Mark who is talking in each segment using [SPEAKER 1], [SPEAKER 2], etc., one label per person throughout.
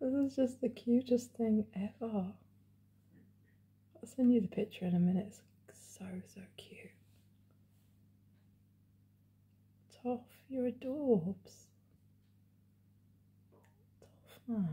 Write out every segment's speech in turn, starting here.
[SPEAKER 1] This is just the cutest thing ever. I'll send you the picture in a minute. It's so, so cute. Toff, you're adorbs. Toff man.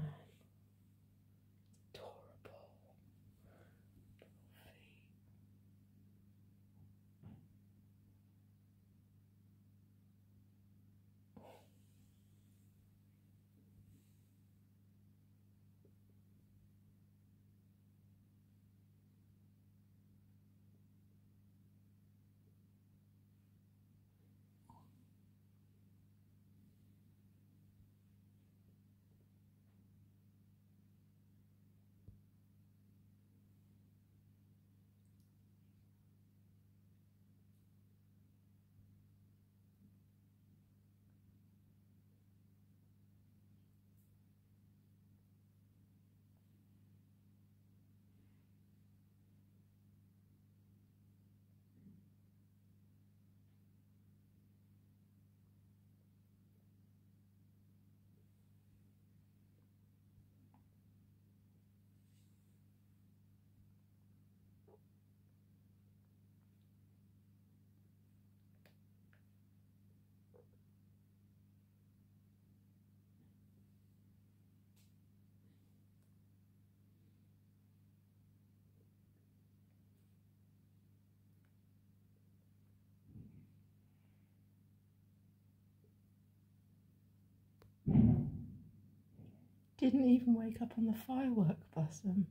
[SPEAKER 1] Didn't even wake up on the firework blossom. Um.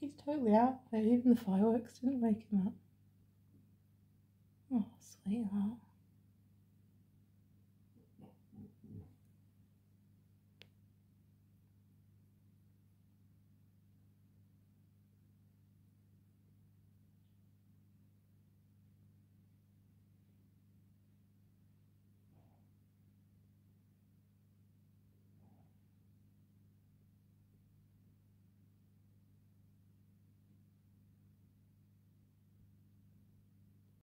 [SPEAKER 1] He's totally out there. Even the fireworks didn't wake him up. Oh, sweetheart.